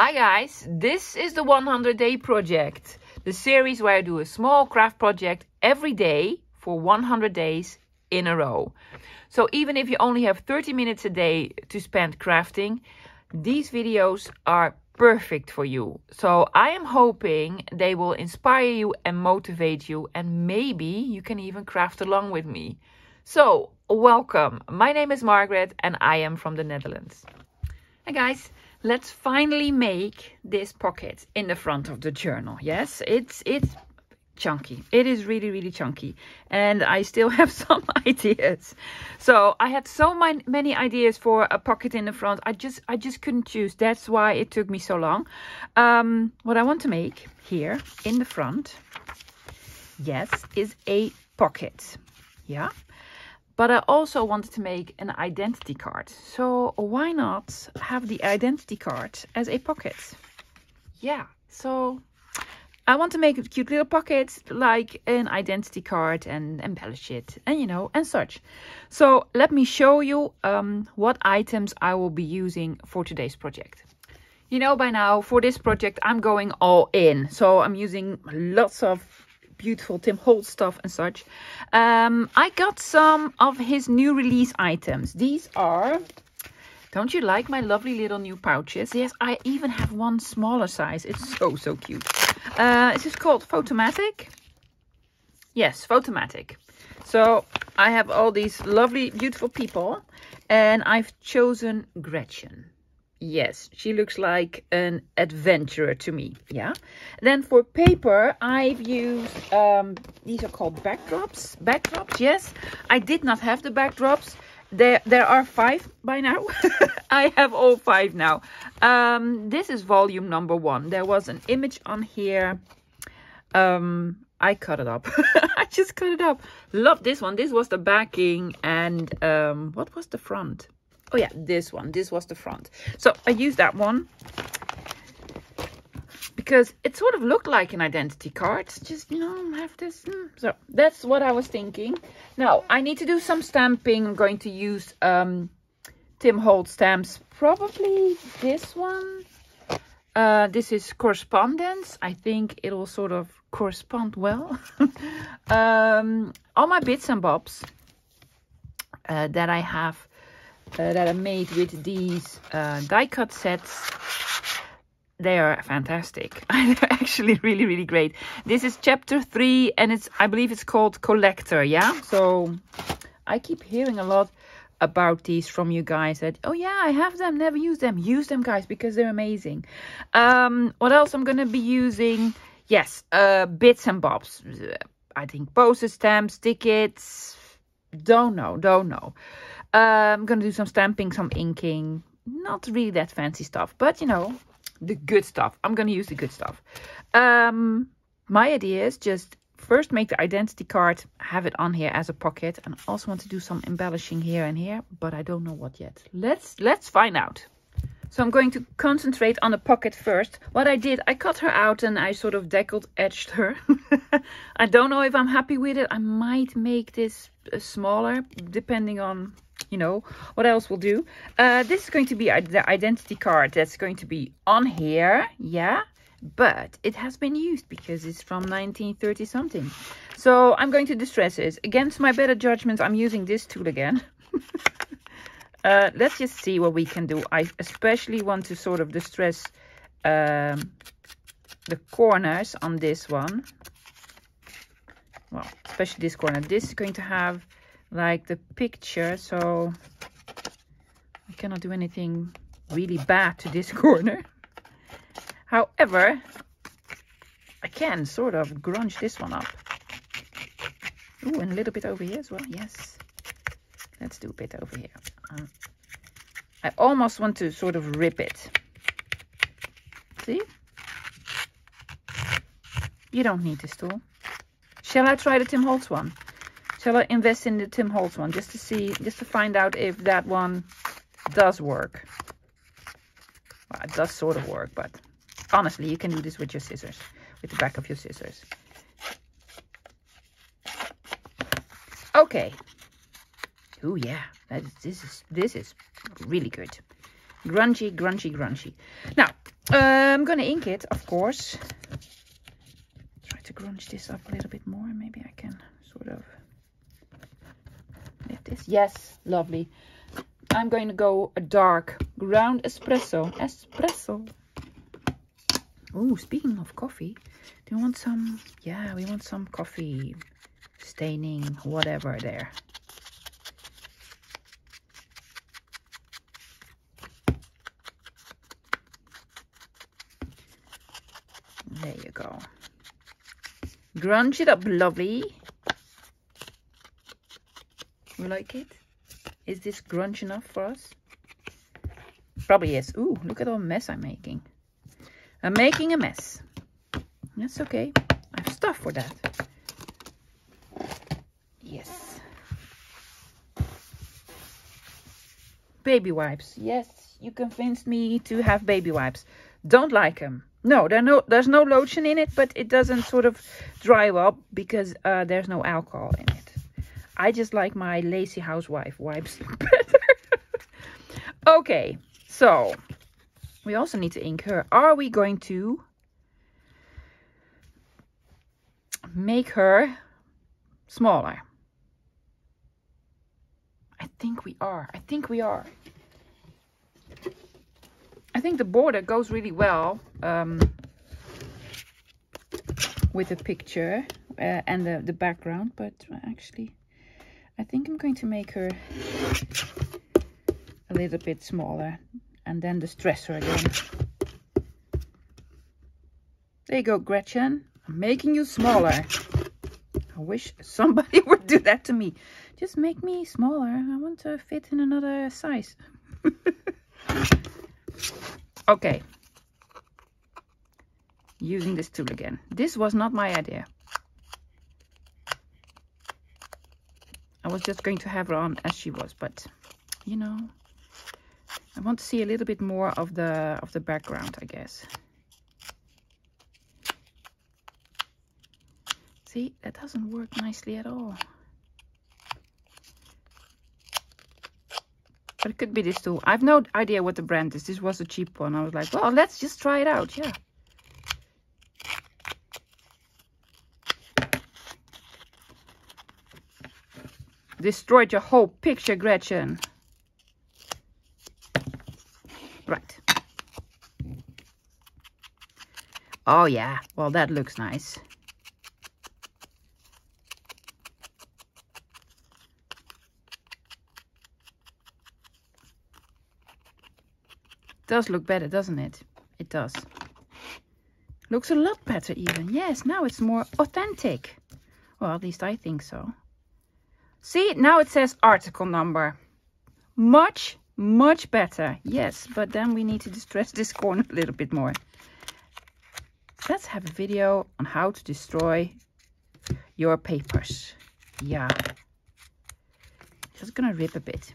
Hi guys, this is the 100 day project, the series where I do a small craft project every day for 100 days in a row. So even if you only have 30 minutes a day to spend crafting, these videos are perfect for you. So I am hoping they will inspire you and motivate you and maybe you can even craft along with me. So welcome, my name is Margaret and I am from the Netherlands. Hey guys, let's finally make this pocket in the front of the journal. Yes, it's it's chunky. It is really, really chunky. And I still have some ideas. So I had so many ideas for a pocket in the front. I just I just couldn't choose. That's why it took me so long. Um, what I want to make here in the front, yes, is a pocket. Yeah. But I also wanted to make an identity card. So why not have the identity card as a pocket? Yeah, so I want to make a cute little pocket like an identity card and embellish it and you know and such. So let me show you um, what items I will be using for today's project. You know by now for this project I'm going all in. So I'm using lots of beautiful Tim Holtz stuff and such. Um, I got some of his new release items. These are, don't you like my lovely little new pouches? Yes, I even have one smaller size. It's so, so cute. Uh, this is called Photomatic. Yes, Photomatic. So I have all these lovely, beautiful people and I've chosen Gretchen. Yes, she looks like an adventurer to me. Yeah. Then for paper, I've used, um, these are called backdrops. Backdrops, yes. I did not have the backdrops. There, there are five by now. I have all five now. Um, this is volume number one. There was an image on here. Um, I cut it up. I just cut it up. Love this one. This was the backing and um, what was the front? Oh yeah this one. This was the front. So i used that one because it sort of looked like an identity card. Just you know have this mm. so that's what i was thinking. Now i need to do some stamping. I'm going to use um tim holtz stamps. Probably this one. Uh, this is correspondence. I think it'll sort of correspond well. um, all my bits and bobs uh, that I have uh, that I made with these uh, die cut sets. They are fantastic. They're actually really, really great. This is chapter three and it's, I believe it's called Collector. Yeah. So I keep hearing a lot about these from you guys that, oh yeah, I have them, never use them. Use them guys because they're amazing. Um, what else I'm to be using? Yes, uh, bits and bobs. I think postage stamps, tickets. Don't know, don't know. Uh, I'm going to do some stamping, some inking. Not really that fancy stuff, but you know, the good stuff. I'm going to use the good stuff. Um, my idea is just first make the identity card, have it on here as a pocket. And also want to do some embellishing here and here, but I don't know what yet. Let's, let's find out. So I'm going to concentrate on the pocket first. What I did, I cut her out and I sort of deckled edged her. I don't know if I'm happy with it. I might make this uh, smaller depending on you know, what else we'll do? Uh, this is going to be the identity card that's going to be on here, yeah, but it has been used because it's from 1930 something. So I'm going to distress it. Against my better judgment, I'm using this tool again. uh, let's just see what we can do. I especially want to sort of distress um, the corners on this one. Well, especially this corner. This is going to have like the picture so I cannot do anything really bad to this corner. However I can sort of grunge this one up. Ooh, and a little bit over here as well. Yes. Let's do a bit over here. Uh, I almost want to sort of rip it. See? You don't need this tool. Shall I try the Tim Holtz one Shall I invest in the Tim Holtz one just to see, just to find out if that one does work? Well, it does sort of work, but honestly, you can do this with your scissors, with the back of your scissors. Okay. Oh yeah, that is, this is this is really good. Grungy, grungy, grungy. Now, Uh, I'm gonna ink it, of course. Try to grunge this up a little bit more. Maybe I can sort of this. Yes, lovely. I'm going to go a dark ground espresso. Espresso. Oh, speaking of coffee, do you want some? Yeah, we want some coffee staining, whatever there. There you go. Grunge it up, lovely. You like it? Is this grunge enough for us? Probably is. Ooh, look at all mess I'm making. I'm making a mess. That's okay. I have stuff for that. Yes. Baby wipes. Yes, you convinced me to have baby wipes. Don't like them. No, there no, there's no lotion in it, but it doesn't sort of dry up because uh, there's no alcohol in it. I just like my lazy housewife wipes better. okay, so we also need to ink her. Are we going to make her smaller? I think we are. I think we are. I think the border goes really well um, with the picture uh, and the, the background, but actually I think I'm going to make her a little bit smaller and then the stressor again. There you go, Gretchen. I'm making you smaller. I wish somebody would do that to me. Just make me smaller. I want to fit in another size. okay. Using this tool again. This was not my idea. I was just going to have her on as she was, but you know, I want to see a little bit more of the of the background, I guess. See, that doesn't work nicely at all. But it could be this tool. I've no idea what the brand is. This was a cheap one. I was like, well, let's just try it out. Yeah. Destroyed your whole picture, Gretchen. Right. Oh, yeah. Well, that looks nice. does look better, doesn't it? It does. Looks a lot better even. Yes, now it's more authentic. Well, at least I think so. See, now it says article number. Much much better, yes, but then we need to distress this corner a little bit more. Let's have a video on how to destroy your papers. Yeah. Just gonna rip a bit.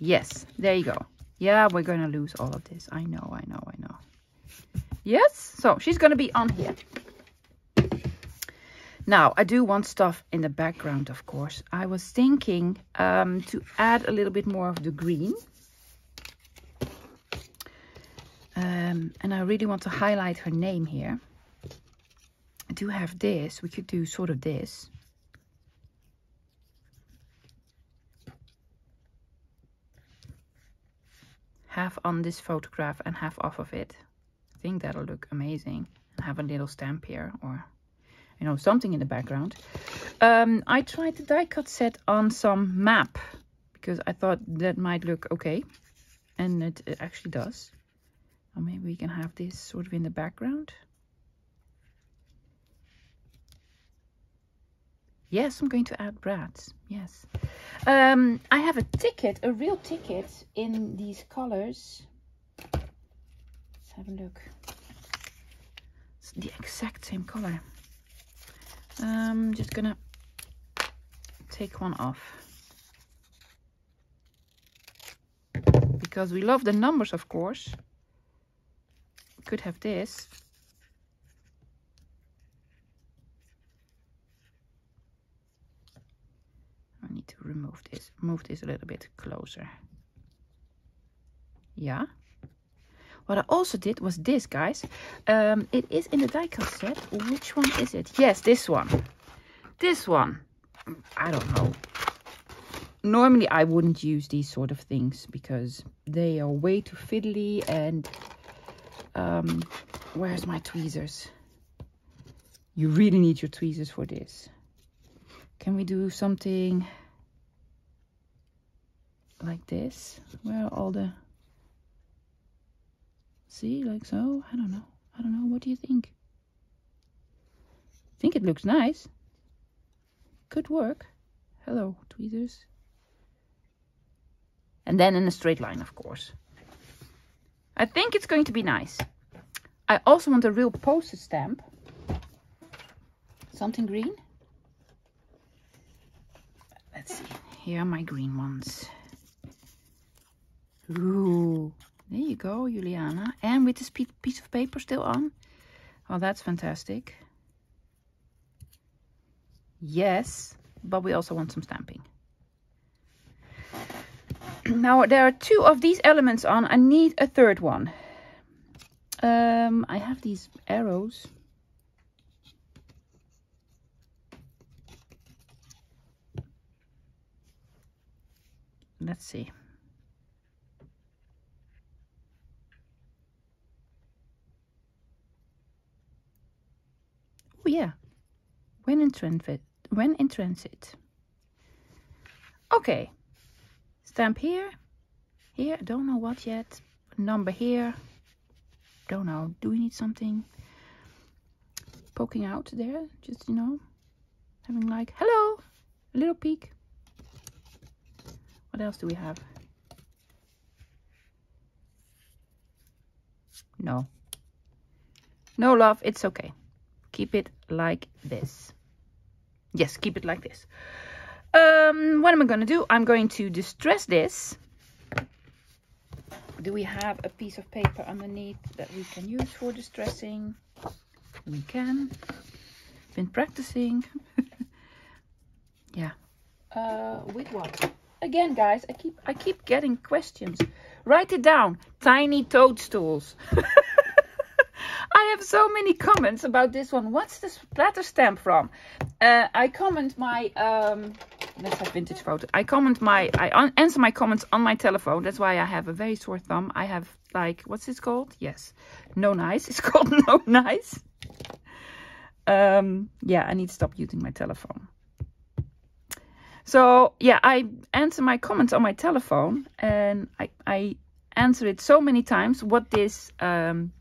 Yes, there you go. Yeah, we're gonna lose all of this. I know, I know, I know. Yes, so she's gonna be on here. Now, I do want stuff in the background, of course. I was thinking um, to add a little bit more of the green. Um, and I really want to highlight her name here. I do have this. We could do sort of this. Half on this photograph and half off of it. I think that'll look amazing. And have a little stamp here or you know, something in the background. Um, I tried the die cut set on some map because I thought that might look okay. And it, it actually does. Or maybe we can have this sort of in the background. Yes, I'm going to add brads. Yes. Um, I have a ticket, a real ticket in these colors. Let's have a look. It's the exact same color. I'm just gonna take one off. Because we love the numbers, of course. Could have this. I need to remove this, move this a little bit closer. Yeah, What I also did was this, guys. Um, it is in the die-cut set. Which one is it? Yes, this one. This one. I don't know. Normally, I wouldn't use these sort of things because they are way too fiddly and... Um, where's my tweezers? You really need your tweezers for this. Can we do something like this? Where are all the... See, like so? I don't know. I don't know. What do you think? I think it looks nice. Could work. Hello, tweezers. And then in a straight line, of course. I think it's going to be nice. I also want a real postage stamp. Something green. Let's see. Here are my green ones. Ooh, there you go, Juliana. And with this piece of paper still on. Oh, that's fantastic. Yes, but we also want some stamping. Now, there are two of these elements on. I need a third one. Um, I have these arrows. Let's see. Yeah, when in transit. When in transit. Okay, stamp here, here. Don't know what yet. Number here. Don't know. Do we need something poking out there? Just you know, having like hello, a little peek. What else do we have? No. No love, it's okay keep it like this. Yes, keep it like this. Um, what am I going to do? I'm going to distress this. Do we have a piece of paper underneath that we can use for distressing? We can. Been practicing. yeah. Uh, with what? Again, guys, I keep I keep getting questions. Write it down. Tiny toadstools. I have so many comments about this one. What's the splatter stamp from? Uh, I comment my, um, let's have vintage photo. I comment my, I answer my comments on my telephone. That's why I have a very sore thumb. I have like, what's this called? Yes, No Nice. It's called No Nice. Um, yeah, I need to stop using my telephone. So yeah, I answer my comments on my telephone and I, I answer it so many times what this um,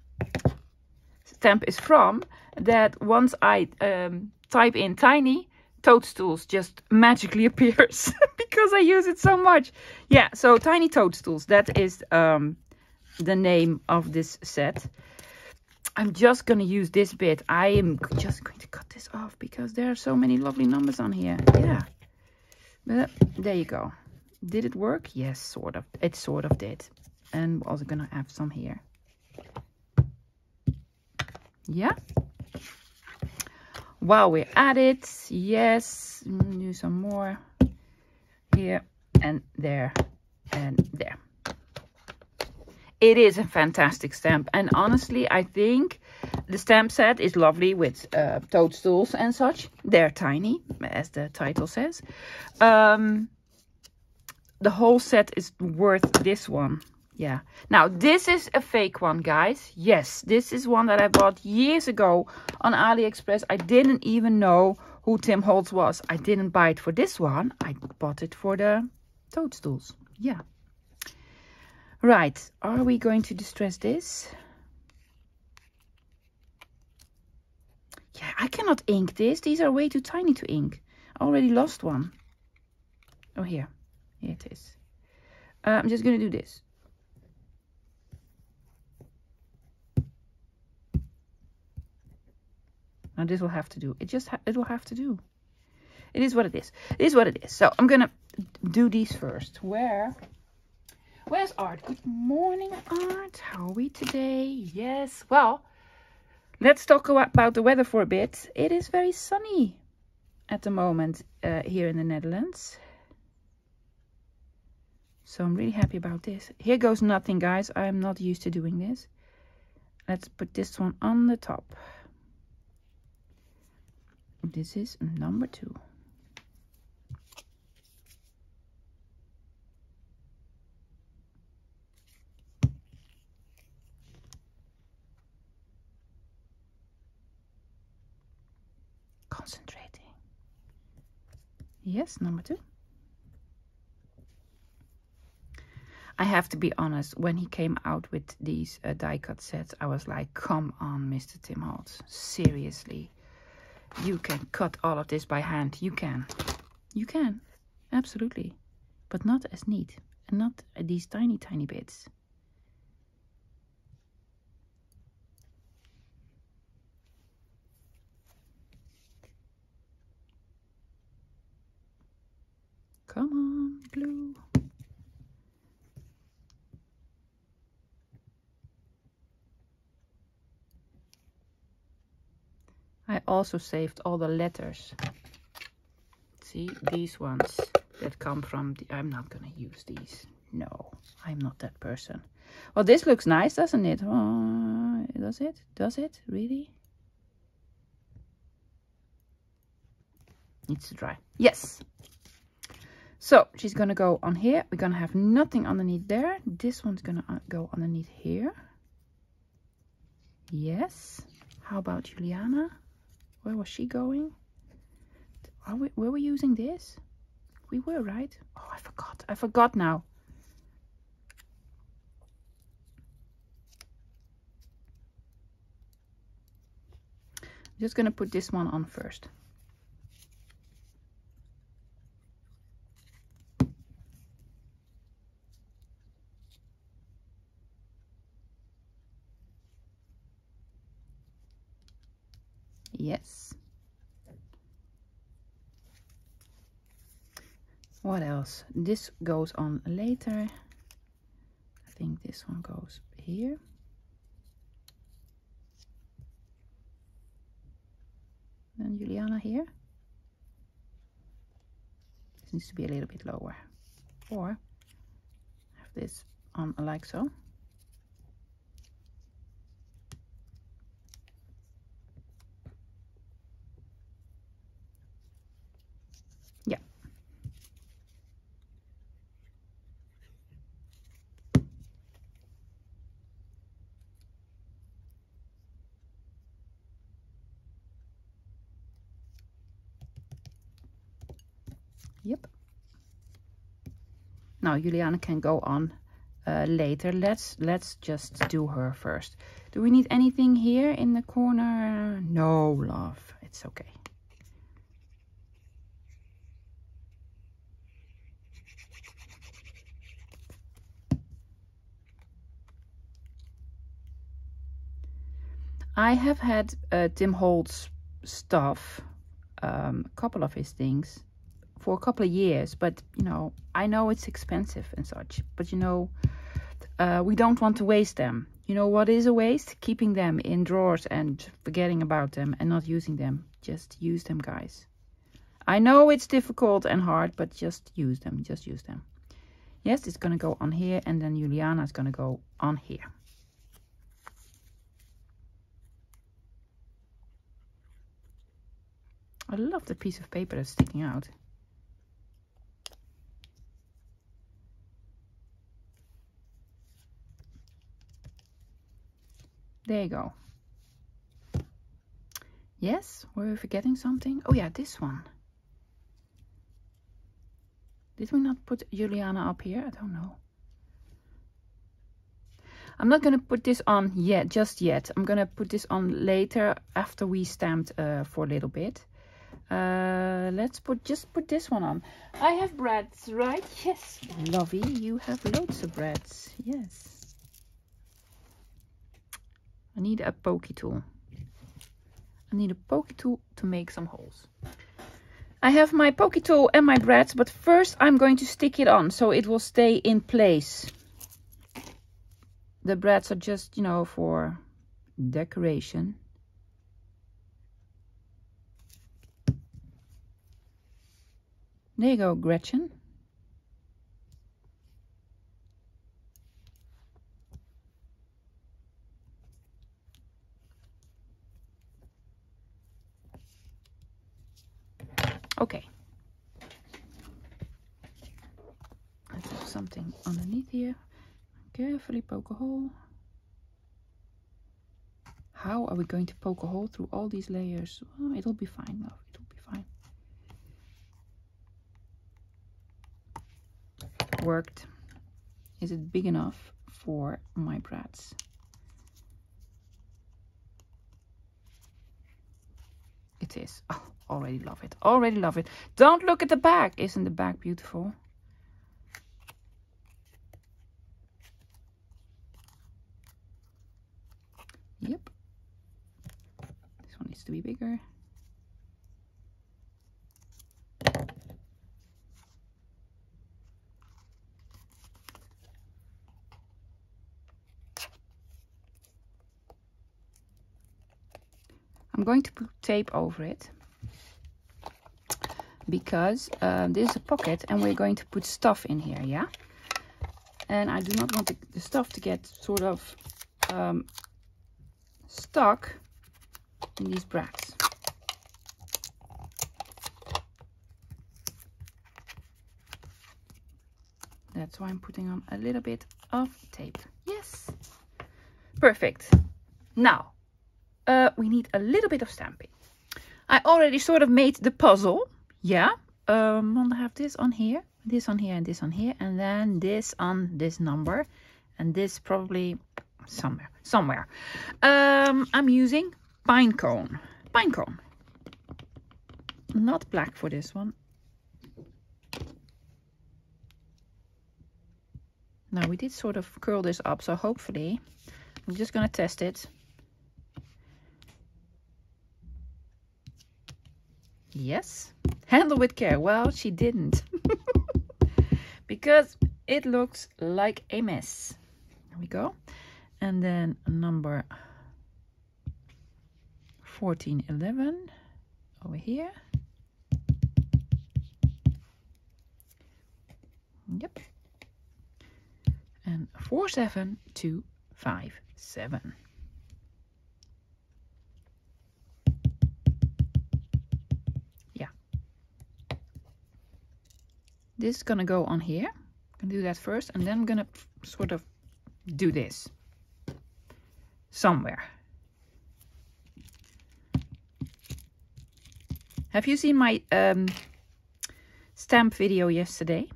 stamp is from that once I um, type in tiny, toadstools just magically appears because I use it so much. Yeah, so tiny toadstools, that is um, the name of this set. I'm just going to use this bit. I am just going to cut this off because there are so many lovely numbers on here. Yeah, but there you go. Did it work? Yes, sort of. It sort of did. And we're also going to have some here. Yeah. While we're at it, yes, do some more here and there and there. It is a fantastic stamp. And honestly, I think the stamp set is lovely with uh, toadstools and such. They're tiny, as the title says. Um, the whole set is worth this one yeah. Now this is a fake one guys. Yes this is one that i bought years ago on aliexpress. I didn't even know who tim holtz was. I didn't buy it for this one. I bought it for the toadstools. Yeah. Right. Are we going to distress this? Yeah i cannot ink this. These are way too tiny to ink. I already lost one. Oh here. Here it is. Uh, i'm just gonna do this Now this will have to do. It just it will have to do. It is what it is. It is what it is. So I'm gonna do these first. Where? Where's Art? Good morning, Art. How are we today? Yes. Well, let's talk about the weather for a bit. It is very sunny at the moment uh, here in the Netherlands. So I'm really happy about this. Here goes nothing, guys. I'm not used to doing this. let's put this one on the top. This is number two. Concentrating. Yes, number two. I have to be honest, when he came out with these uh, die cut sets, I was like, come on, Mr. Tim Holtz, seriously. You can cut all of this by hand. You can. You can. Absolutely. But not as neat. And not these tiny, tiny bits. Come on, glue. I also saved all the letters. See, these ones that come from the... I'm not going to use these. No, I'm not that person. Well, this looks nice, doesn't it? Oh, does it? Does it? Really? Needs to dry. Yes. So, she's going to go on here. We're going to have nothing underneath there. This one's going to uh, go underneath here. Yes. How about Juliana? Where was she going? Are we, were we using this? We were, right? Oh, I forgot. I forgot now. I'm just going to put this one on first. Yes. What else? This goes on later. I think this one goes here. And Juliana here. This needs to be a little bit lower. Or have this on like so. Yep. Now Juliana can go on uh, later. Let's let's just do her first. Do we need anything here in the corner? No, love. It's okay. I have had uh, Tim Holtz stuff, um, a couple of his things, for a couple of years but you know i know it's expensive and such but you know uh, we don't want to waste them. You know what is a waste? Keeping them in drawers and forgetting about them and not using them. Just use them guys. I know it's difficult and hard but just use them. Just use them. Yes it's gonna go on here and then juliana is gonna go on here. I love the piece of paper that's sticking out. There you go. Yes, were we forgetting something? Oh yeah, this one. Did we not put Juliana up here? I don't know. I'm not going to put this on yet, just yet. I'm going to put this on later after we stamped uh, for a little bit. Uh, let's put just put this one on. I have brads, right? Yes, Lovey, you have loads of brads. Yes. I need a pokey tool. I need a pokey tool to make some holes. I have my pokey tool and my brads, but first I'm going to stick it on so it will stay in place. The brads are just, you know, for decoration. There you go, Gretchen. Okay. Let's have something underneath here. Carefully poke a hole. How are we going to poke a hole through all these layers? It'll be fine, love. It'll be fine. Worked. Is it big enough for my brads? It is. Oh, already love it. Already love it. Don't look at the back. Isn't the back beautiful? Yep. This one needs to be bigger. I'm going to put tape over it because uh, this is a pocket and we're going to put stuff in here, yeah? And I do not want the, the stuff to get sort of um, stuck in these brads. That's why I'm putting on a little bit of tape. Yes, perfect. Now, uh, we need a little bit of stamping. I already sort of made the puzzle. Yeah, um, I'm gonna have this on here, this on here, and this on here, and then this on this number, and this probably somewhere, somewhere. Um, I'm using pine cone, pine cone. Not black for this one. Now we did sort of curl this up, so hopefully I'm just gonna test it. Yes, handle with care. Well, she didn't. because it looks like a mess. There we go. And then number 1411 over here. Yep. And 47257. This is gonna go on here. I'm gonna do that first and then I'm gonna sort of do this somewhere. Have you seen my um, stamp video yesterday?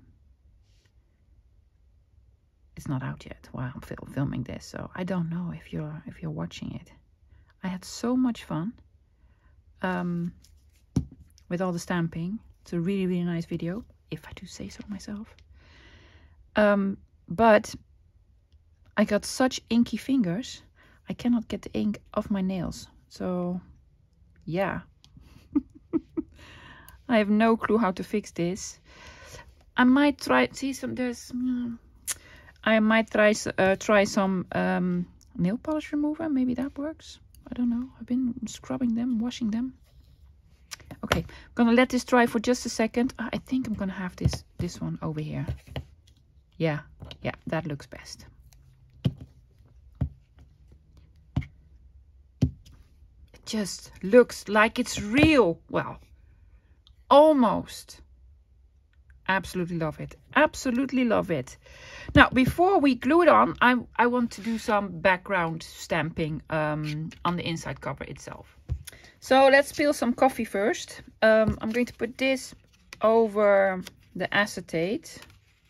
It's not out yet while I'm fil filming this, so I don't know if you're if you're watching it. I had so much fun um, with all the stamping. It's a really, really nice video if I do say so myself. Um, but I got such inky fingers, I cannot get the ink off my nails. So, yeah. I have no clue how to fix this. I might try, see some, there's, mm, I might try, uh, try some um, nail polish remover. Maybe that works. I don't know. I've been scrubbing them, washing them. Okay, I'm gonna let this dry for just a second. I think I'm gonna have this this one over here. Yeah, yeah, that looks best. It just looks like it's real. Well, almost. Absolutely love it. Absolutely love it. Now, before we glue it on, I, I want to do some background stamping um, on the inside cover itself. So let's peel some coffee first. Um, I'm going to put this over the acetate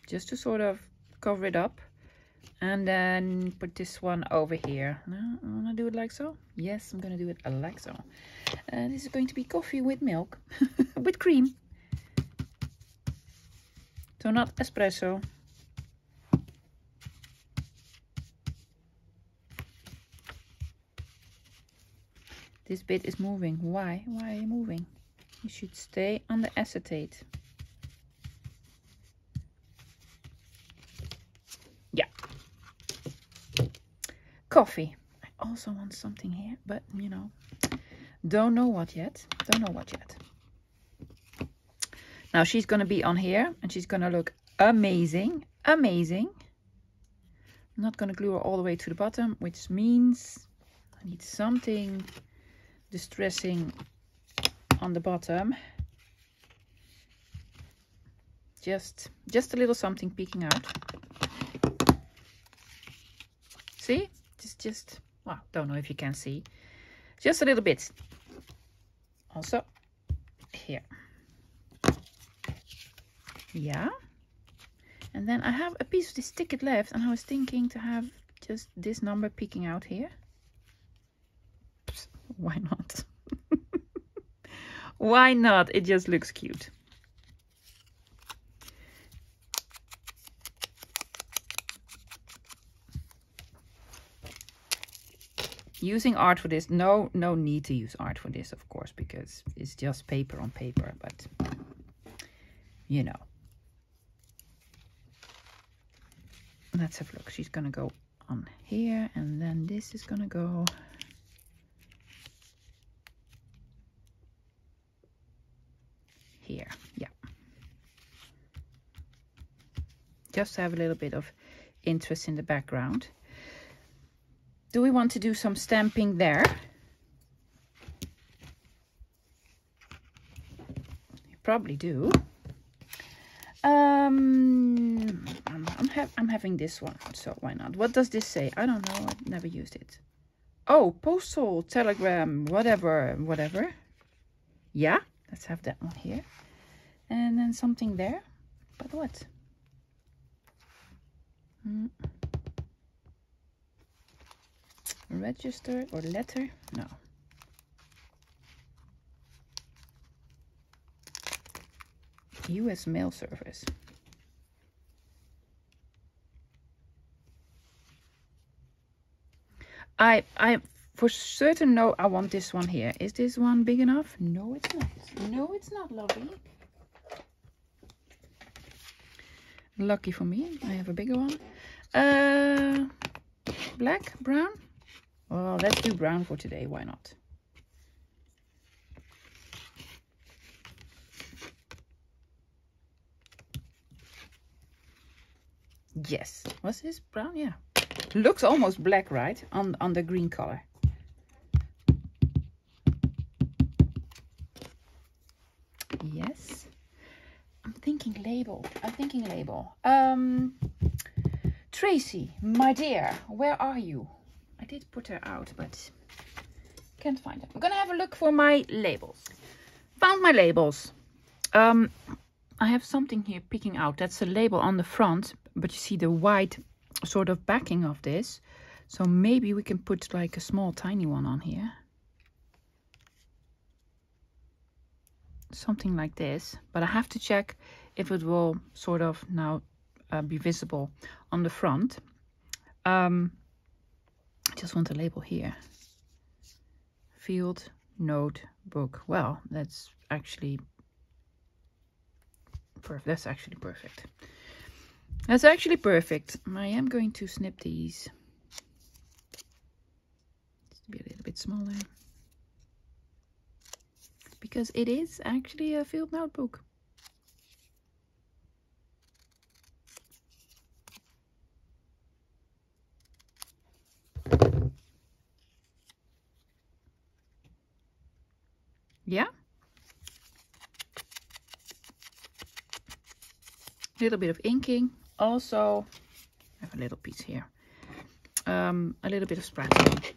just to sort of cover it up. And then put this one over here. Now, I want to do it like so. Yes, I'm going to do it like so. This is going to be coffee with milk, with cream. So not espresso. This bit is moving. Why? Why are you moving? You should stay on the acetate. Yeah. Coffee. I also want something here, but you know, don't know what yet. Don't know what yet. Now she's going to be on here and she's going to look amazing. Amazing. I'm not going to glue her all the way to the bottom, which means I need something distressing on the bottom. Just, just a little something peeking out. See? Just, just, well, don't know if you can see. Just a little bit. Also, here. Yeah. And then I have a piece of this ticket left and I was thinking to have just this number peeking out here. Why not? Why not? It just looks cute. using art for this no no need to use art for this of course because it's just paper on paper but you know let's have a look she's gonna go on here and then this is gonna go here yeah just to have a little bit of interest in the background do we want to do some stamping there? You probably do. Um, I'm, ha I'm having this one, so why not? What does this say? I don't know. I've never used it. Oh, postal, telegram, whatever, whatever. Yeah, let's have that one here. And then something there. But what? Mm. register or letter? No. US mail service. I I for certain know I want this one here. Is this one big enough? No, it's not. No, it's not, lovely. Lucky for me, I have a bigger one. Uh, black, brown. Well, let's do brown for today. Why not? Yes. Was this brown? Yeah. Looks almost black, right? On, on the green color. Yes. I'm thinking label. I'm thinking label. Um, Tracy, my dear, where are you? I did put her out, but can't find her. I'm gonna have a look for my labels. Found my labels. Um, I have something here picking out. That's a label on the front, but you see the white sort of backing of this. So maybe we can put like a small tiny one on here. Something like this. But I have to check if it will sort of now uh, be visible on the front. Um, I just want a label here. Field notebook. Well, that's actually perfect. That's actually perfect. That's actually perfect. I am going to snip these. Just be a little bit smaller. Because it is actually a field notebook. Yeah. A little bit of inking. Also, I have a little piece here. Um, a little bit of spratling.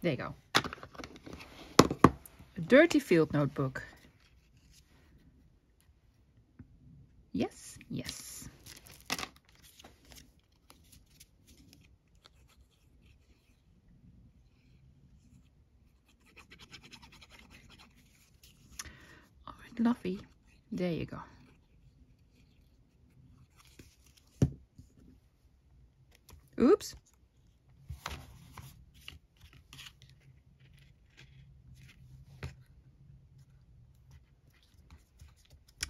There you go. A dirty field notebook. Yes, yes. fluffy. There you go. Oops.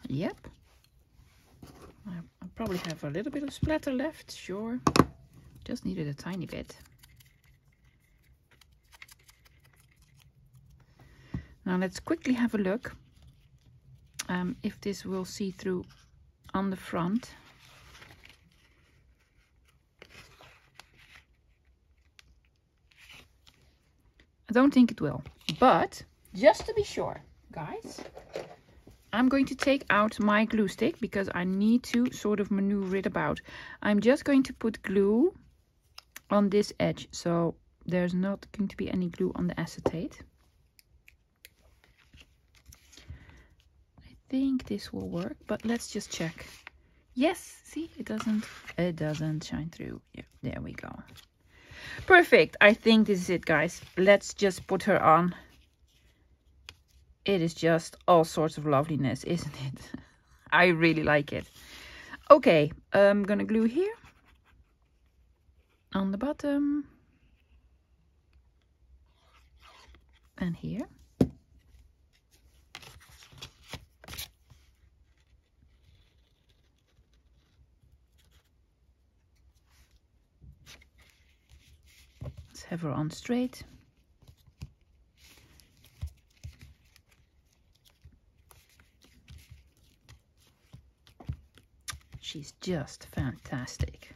Yep. I, probably have a little bit of splatter left, sure. Just needed a tiny bit. Now let's quickly have a look um, if this will see through on the front. I don't think it will, but just to be sure, guys. I'm going to take out my glue stick because I need to sort of maneuver it about. I'm just going to put glue on this edge so there's not going to be any glue on the acetate. Think this will work, but let's just check. Yes, see, it doesn't, it doesn't shine through. Yeah, there we go. Perfect. I think this is it, guys. Let's just put her on. It is just all sorts of loveliness, isn't it? I really like it. Okay, I'm gonna glue here on the bottom and here. Have her on straight. She's just fantastic.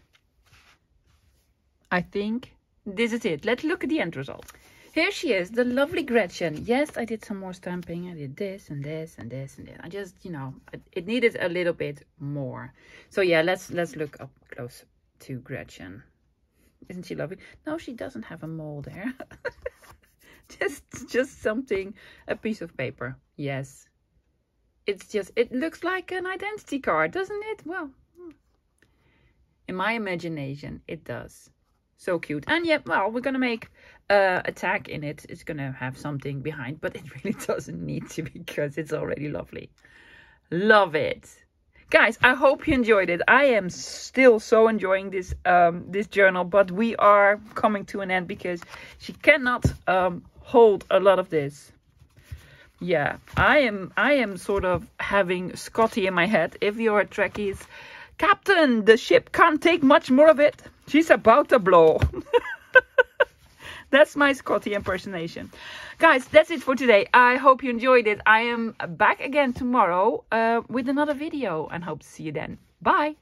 I think this is it. Let's look at the end result. Here she is, the lovely Gretchen. Yes, I did some more stamping. I did this and this and this and this. I just, you know, it needed a little bit more. So yeah, let's let's look up close to Gretchen. Isn't she lovely? No, she doesn't have a mole there. just just something, a piece of paper. Yes. It's just, it looks like an identity card, doesn't it? Well, hmm. in my imagination, it does so cute and yeah well we're gonna make uh, a tag in it it's gonna have something behind but it really doesn't need to because it's already lovely love it guys i hope you enjoyed it. I am still so enjoying this um this journal but we are coming to an end because she cannot um hold a lot of this. Yeah i am i am sort of having scotty in my head. If you're a trekkies captain the ship can't take much more of it. She's about to blow. that's my Scotty impersonation. Guys, that's it for today. I hope you enjoyed it. I am back again tomorrow uh, with another video and hope to see you then. Bye.